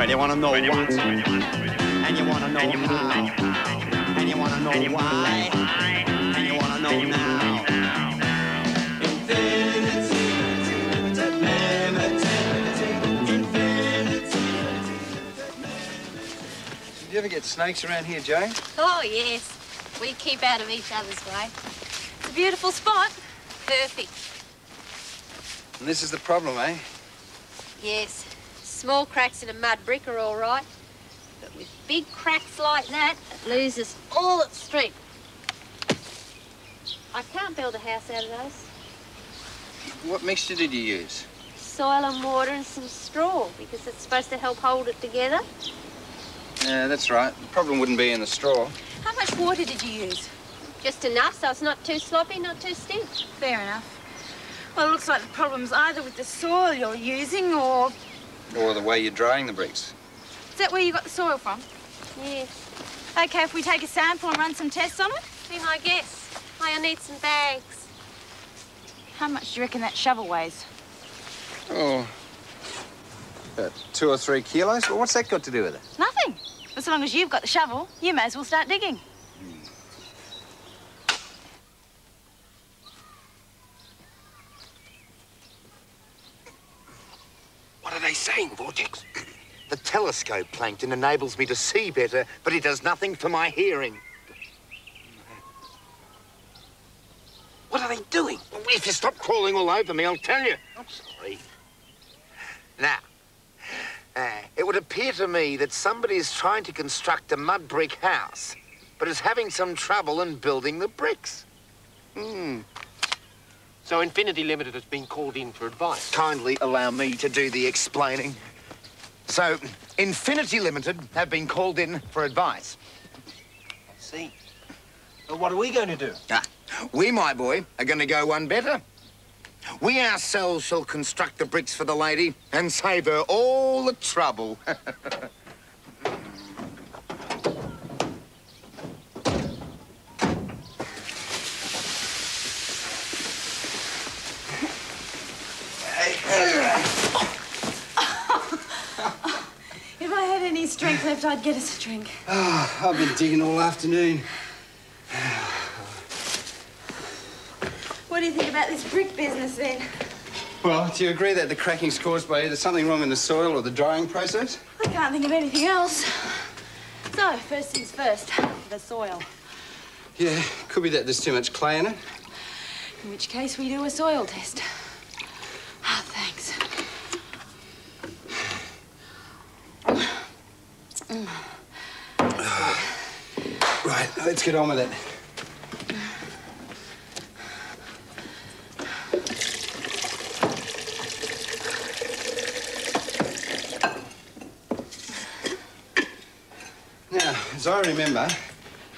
Well, you want to know what? And you want to know how? And you want to know why? And you want to know now? Did you ever get snakes around here, Jane? Oh, yes. We keep out of each other's way. It's a beautiful spot. Perfect. And this is the problem, eh? Yes. Small cracks in a mud brick are all right. But with big cracks like that, it loses all its strength. I can't build a house out of those. What mixture did you use? Soil and water and some straw because it's supposed to help hold it together. Yeah, that's right. The problem wouldn't be in the straw. How much water did you use? Just enough so it's not too sloppy, not too stiff. Fair enough. Well, it looks like the problem's either with the soil you're using or... Or the way you're drying the bricks. Is that where you got the soil from? Yes. Okay, if we take a sample and run some tests on it? Be my guess. I need some bags. How much do you reckon that shovel weighs? Oh, about two or three kilos. Well, what's that got to do with it? Nothing. But as long as you've got the shovel, you may as well start digging. What are they saying, Vortex? The telescope plankton enables me to see better, but it does nothing for my hearing. What are they doing? If you stop crawling all over me, I'll tell you. I'm sorry. Now, uh, it would appear to me that somebody is trying to construct a mud brick house, but is having some trouble in building the bricks. Hmm. So Infinity Limited has been called in for advice. Kindly allow me to do the explaining. So, Infinity Limited have been called in for advice. See? Well, what are we going to do? Ah, we, my boy, are going to go one better. We ourselves shall construct the bricks for the lady and save her all the trouble. If I had any strength I'd get us a drink. Oh, I've been digging all afternoon. What do you think about this brick business, then? Well, do you agree that the cracking's caused by either something wrong in the soil or the drying process? I can't think of anything else. So, first things first, the soil. Yeah, could be that there's too much clay in it. In which case, we do a soil test. Ah, thanks. Right, let's get on with it. Now, as I remember,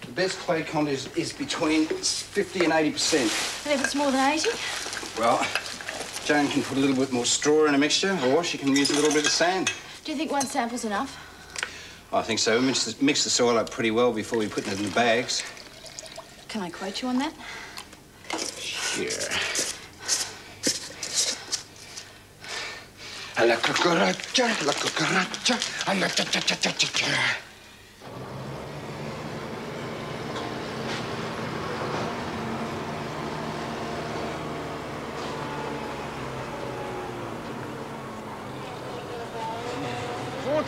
the best clay content is, between 50 and 80 percent. And if it's more than 80? Well, Jane can put a little bit more straw in a mixture, or she can use a little bit of sand. Do you think one sample's enough? I think so. We mix the, mix the soil up pretty well before we put it in the bags. Can I quote you on that? Here. La cucaracha, la cucaracha, a la cha cha cha cha cha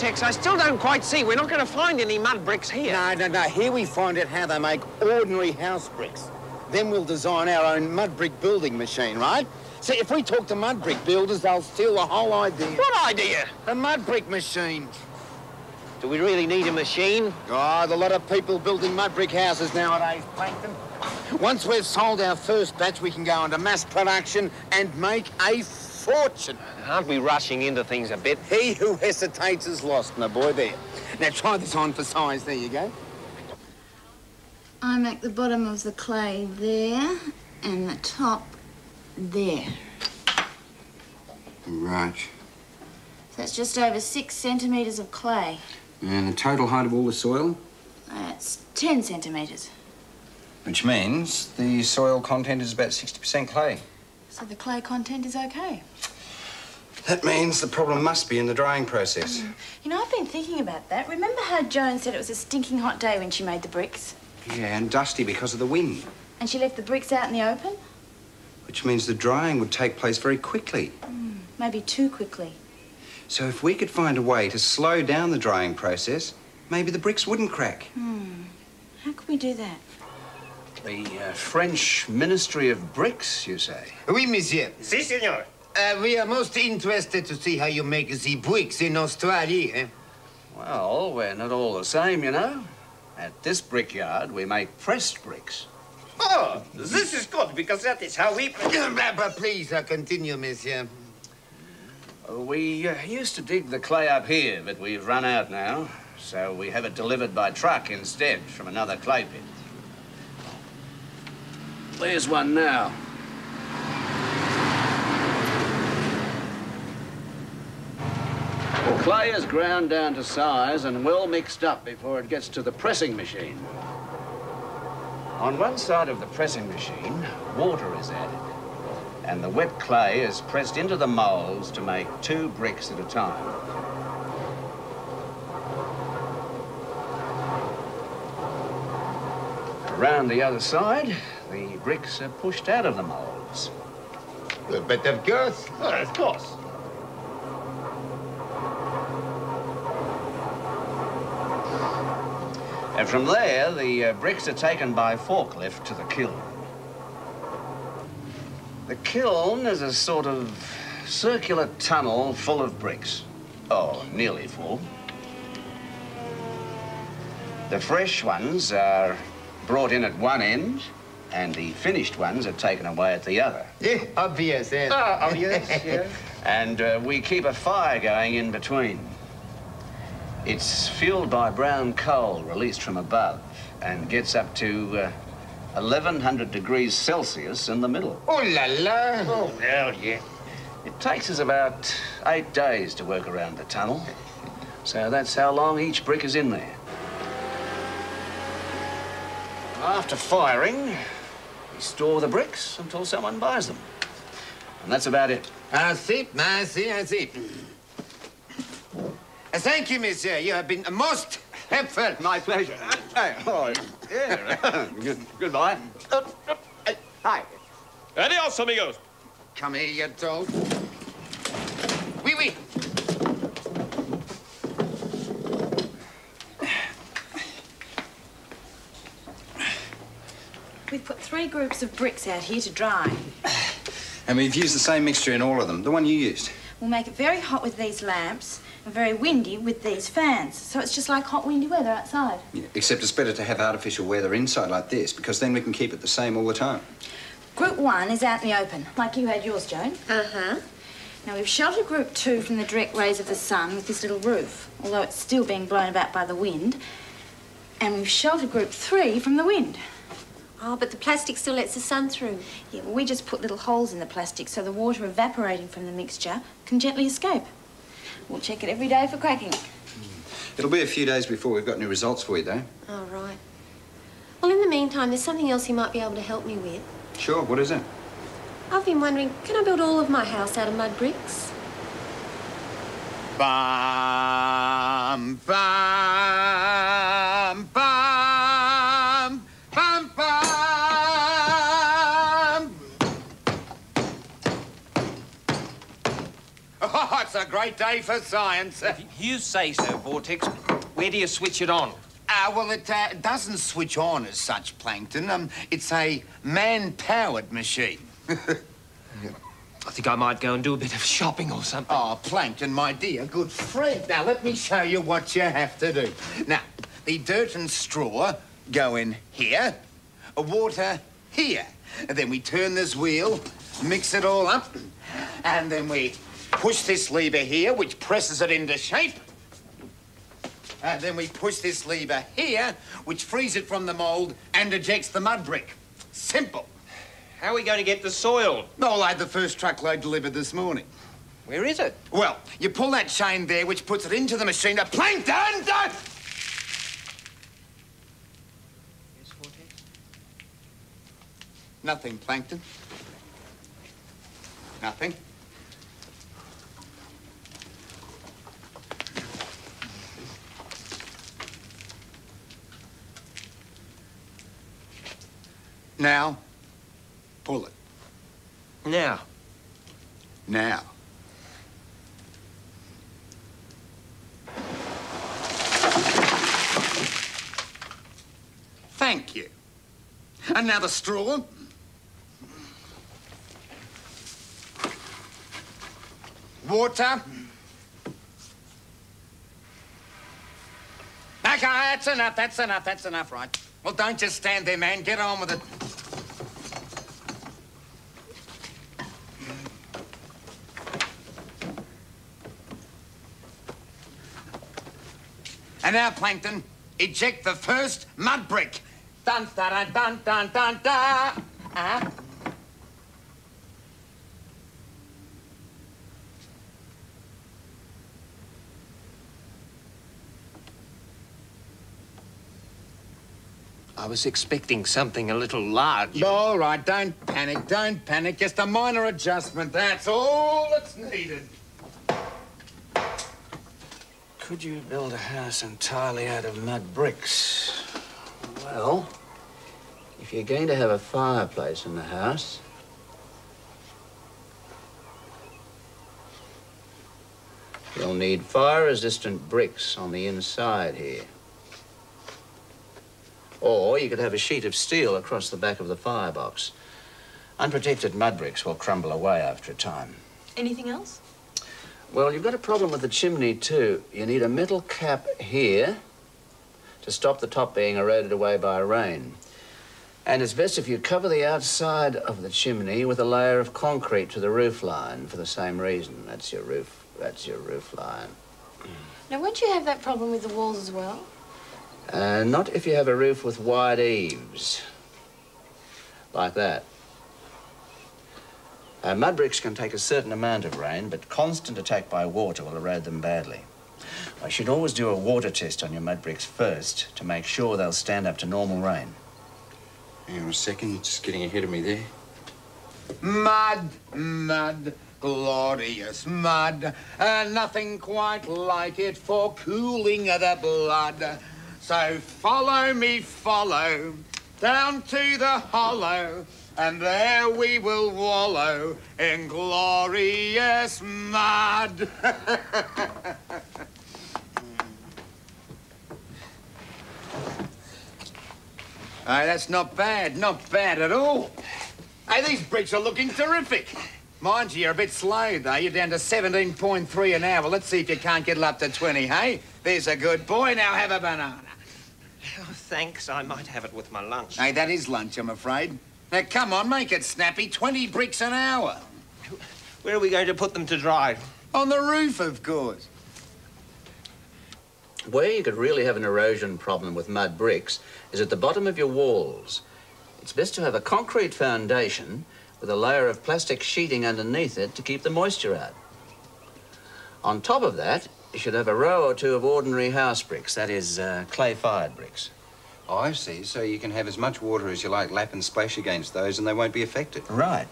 cha. Vortex, I still don't quite see. We're not going to find any mud bricks here. No, no, no. Here we find out how they make ordinary house bricks. Then we'll design our own mud brick building machine, right? See, if we talk to mud brick builders, they'll steal the whole idea. What idea? A mud brick machine. Do we really need a machine? Oh, there's a lot of people building mud brick houses nowadays, Plankton. Once we've sold our first batch, we can go into mass production and make a fortune. Aren't we rushing into things a bit? He who hesitates is lost, my boy, there. Now try this on for size. There you go. I make the bottom of the clay there and the top there. Right. That's just over six centimetres of clay. And the total height of all the soil? That's 10 centimetres. Which means the soil content is about 60% clay. So the clay content is okay. That means the problem must be in the drying process. Mm. You know, I've been thinking about that. Remember how Joan said it was a stinking hot day when she made the bricks? Yeah, and dusty because of the wind, And she left the bricks out in the open? which means the drying would take place very quickly. Mm, maybe too quickly. So if we could find a way to slow down the drying process, maybe the bricks wouldn't crack. Hmm. How could we do that? The uh, French Ministry of Bricks, you say? Oui, monsieur. Si, senor. Uh, we are most interested to see how you make the bricks in Australia. Eh? Well, we're not all the same, you know. At this brickyard, we make pressed bricks. Oh, this is good because that is how we. but, but please uh, continue, monsieur. Uh, We uh, used to dig the clay up here, but we've run out now. So we have it delivered by truck instead from another clay pit. There's one now. Clay is ground down to size and well mixed up before it gets to the pressing machine. On one side of the pressing machine, water is added, and the wet clay is pressed into the molds to make two bricks at a time. Around the other side, the bricks are pushed out of the molds. But of course. Oh, of course. And from there, the uh, bricks are taken by forklift to the kiln. The kiln is a sort of circular tunnel full of bricks. Oh, nearly full. The fresh ones are brought in at one end, and the finished ones are taken away at the other. Yeah, obvious, eh? Ah, obvious, yeah. And uh, we keep a fire going in between. It's fueled by brown coal released from above and gets up to uh, 1100 degrees Celsius in the middle. Oh la la. Oh, well, yeah. It takes us about eight days to work around the tunnel. So that's how long each brick is in there. After firing, we store the bricks until someone buys them. And that's about it. I see, I see, I see. Uh, thank you, monsieur. You have been most helpful. My pleasure. Hey, oh, yeah. Good, goodbye. Hi. Adios, amigos. Come here, you dog. Oui, oui. We've put three groups of bricks out here to dry. And we've used the same mixture in all of them, the one you used. We'll make it very hot with these lamps and very windy with these fans. So it's just like hot, windy weather outside. Yeah, except it's better to have artificial weather inside like this because then we can keep it the same all the time. Group one is out in the open, like you had yours, Joan. Uh-huh. Now, we've sheltered group two from the direct rays of the sun with this little roof, although it's still being blown about by the wind. And we've sheltered group three from the wind. Oh, but the plastic still lets the sun through. Yeah, well, we just put little holes in the plastic so the water evaporating from the mixture can gently escape. We'll check it every day for cracking. Hmm. It'll be a few days before we've got any results for you, though. All right. Well, in the meantime, there's something else you might be able to help me with. Sure, what is it? I've been wondering, can I build all of my house out of mud bricks? Bum, bum, bum, great day for science. Uh, You say so, Vortex. Where do you switch it on? well, it uh, doesn't switch on as such, Plankton. Um, it's a man-powered machine. I think I might go and do a bit of shopping or something. Oh, Plankton, my dear, good friend. Now, let me show you what you have to do. Now, the dirt and straw go in here, uh, water here. And then we turn this wheel, mix it all up, and then we push this lever here, which presses it into shape. And then we push this lever here, which frees it from the mold and ejects the mud brick. Simple. How are we going to get the soil? Well, I had the first truckload delivered this morning. Where is it? Well, you pull that chain there, which puts it into the machine. A plankton! Don't... Nothing, Plankton. Nothing. Now, pull it. Now. Now. Thank you. And now the straw. Water. Okay, that's enough, that's enough, that's enough, right? Well, don't just stand there, man. Get on with it. And now, Plankton, eject the first mud brick. Dun, dun, dun, dun, dun, dun. Uh-huh. I was expecting something a little large. All right, don't panic, don't panic. Just a minor adjustment, that's all that's needed. Could you build a house entirely out of mud bricks? Well, if you're going to have a fireplace in the house, you'll need fire-resistant bricks on the inside here. Or you could have a sheet of steel across the back of the firebox. Unprotected mud bricks will crumble away after a time. Anything else? Well, you've got a problem with the chimney, too. You need a metal cap here to stop the top being eroded away by rain. And it's best if you cover the outside of the chimney with a layer of concrete to the roof line for the same reason. That's your roof. That's your roof line. Now, won't you have that problem with the walls as well? Uh, not if you have a roof with wide eaves. Like that. Uh, mud bricks can take a certain amount of rain, but constant attack by water will erode them badly. I should always do a water test on your mud bricks first to make sure they'll stand up to normal rain. Hang on a second, you're just getting ahead of me there. Mud, mud, glorious mud. Uh, nothing quite like it for cooling of the blood. So follow me, follow, down to the hollow, and there we will wallow in glorious mud. Hey, that's not bad, not bad at all. Hey, these bricks are looking terrific. Mind you, you're a bit slow, though. You're down to 17.3 an hour. Let's see if you can't get up to 20, hey? There's a good boy. Now have a banana. Oh, thanks. I might have it with my lunch. Hey, that is lunch, I'm afraid. Now, come on, make it snappy. 20 bricks an hour. Where are we going to put them to dry? On the roof, of course. Where you could really have an erosion problem with mud bricks is at the bottom of your walls. It's best to have a concrete foundation with a layer of plastic sheeting underneath it to keep the moisture out. On top of that, you should have a row or two of ordinary house bricks, that is, uh, clay-fired bricks. Oh, I see. So you can have as much water as you like lap and splash against those and they won't be affected. Right.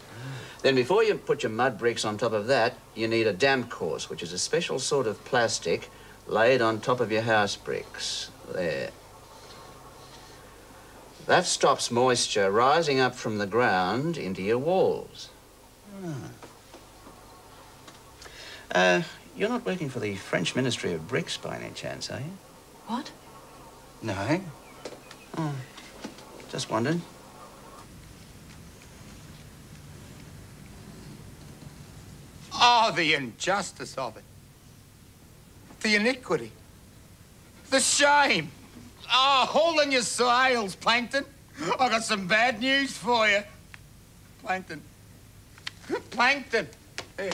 Then before you put your mud bricks on top of that, you need a damp course, which is a special sort of plastic laid on top of your house bricks. There. That stops moisture rising up from the ground into your walls. Uh, you're not working for the French Ministry of Bricks by any chance, are you? What? No. Oh. Just wondered. Oh, ah, the injustice of it. The iniquity. The shame. Ah, oh, haul in your sails, Plankton. I got some bad news for you. Plankton. Plankton. Here.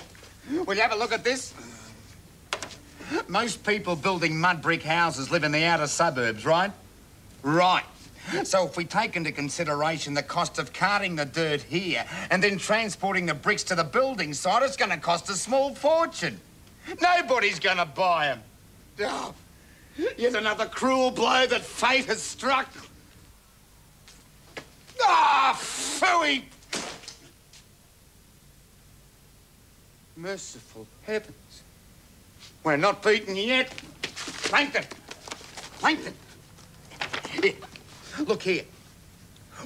Will you have a look at this? Most people building mud brick houses live in the outer suburbs, right? Right. So if we take into consideration the cost of carting the dirt here and then transporting the bricks to the building site, it's going to cost a small fortune. Nobody's going to buy them. Oh, yet another cruel blow that fate has struck. Ah, phooey! Merciful heavens. We're not beaten yet. Plankton! Plankton! Look here.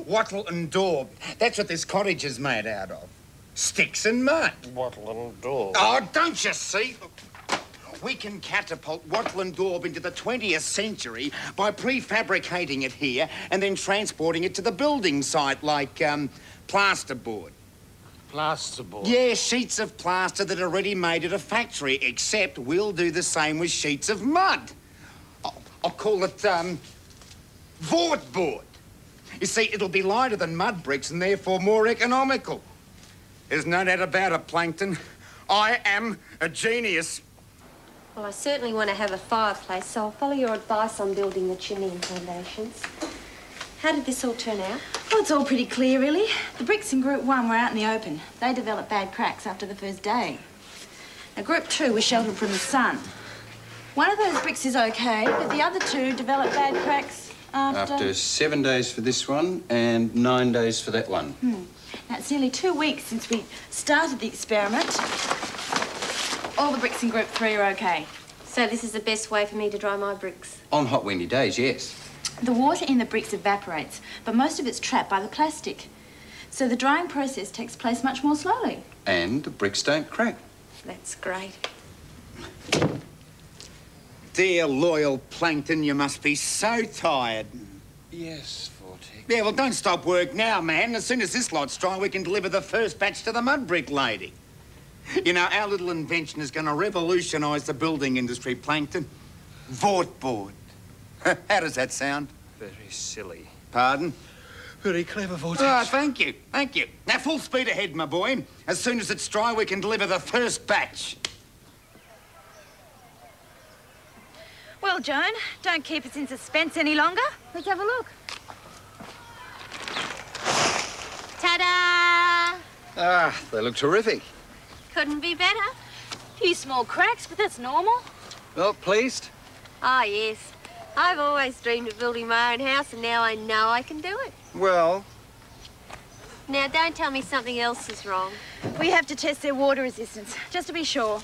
Wattle and daub. That's what this cottage is made out of. Sticks and mud. Wattle and daub. Oh, don't you see? We can catapult wattle and daub into the 20th century by prefabricating it here and then transporting it to the building site like um, plasterboard. Plasterboard. Yeah, sheets of plaster that are ready made at a factory, except we'll do the same with sheets of mud. I'll, I'll call it, um, board. You see, it'll be lighter than mud bricks and therefore more economical. There's no doubt about it, Plankton. I am a genius. Well, I certainly want to have a fireplace, so I'll follow your advice on building the chimney and foundations. How did this all turn out? Well, it's all pretty clear, really. The bricks in Group 1 were out in the open. They developed bad cracks after the first day. Now, Group 2 was sheltered from the sun. One of those bricks is okay, but the other two developed bad cracks after... After seven days for this one and nine days for that one. Hmm. Now, it's nearly two weeks since we started the experiment. All the bricks in Group 3 are okay. So this is the best way for me to dry my bricks. On hot windy days, yes. The water in the bricks evaporates, but most of it's trapped by the plastic. So the drying process takes place much more slowly. And the bricks don't crack. That's great. Dear loyal Plankton, you must be so tired. Yes, Vortex. Yeah, well, don't stop work now, man. As soon as this lot's dry, we can deliver the first batch to the mud brick lady. You know, our little invention is going to revolutionise the building industry, Plankton. Vortboard. How does that sound? Very silly. Pardon? Very clever, Vortex. Oh, thank you, thank you. Now, full speed ahead, my boy. As soon as it's dry, we can deliver the first batch. Well, Joan, don't keep us in suspense any longer. Let's have a look. Ta-da! Ah, they look terrific. Couldn't be better. A Few small cracks, but that's normal. Well, pleased? Ah, yes. I've always dreamed of building my own house, and now I know I can do it. Well, Now, don't tell me something else is wrong. We have to test their water resistance, just to be sure.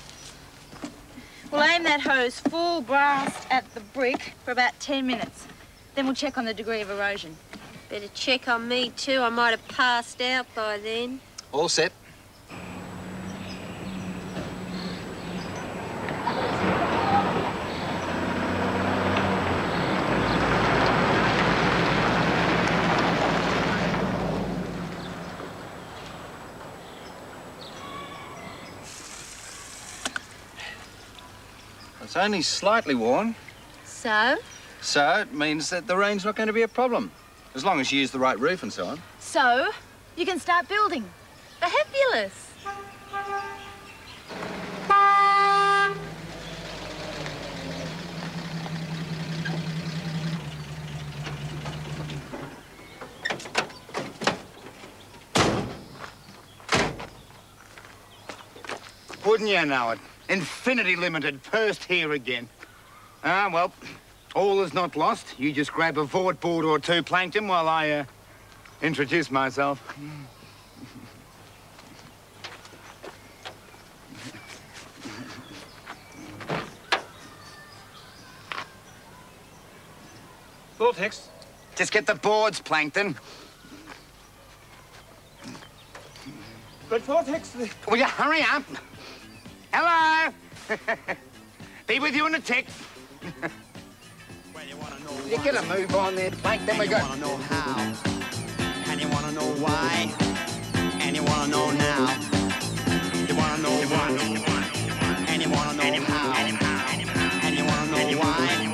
We'll aim that hose full blast at the brick for about 10 minutes. Then we'll check on the degree of erosion. Better check on me, too. I might have passed out by then. all set. It's only slightly worn, So? so it means that the rain's not going to be a problem. As long as you use the right roof and so on. So, you can start building. Fabulous. Wouldn't you know it? Infinity Limited, first here again. Ah, well, all is not lost. You just grab a board or two, Plankton, while I, uh, introduce myself. Vortex. Just get the boards, Plankton. But Vortex. Will you hurry up? Hello? Be with you in a tick. Well, you wanna know You get a move on there, Plankton. We You got... wanna know how, and you wanna know why, and you wanna know now. You wanna know why, and you wanna know how, and you wanna know why,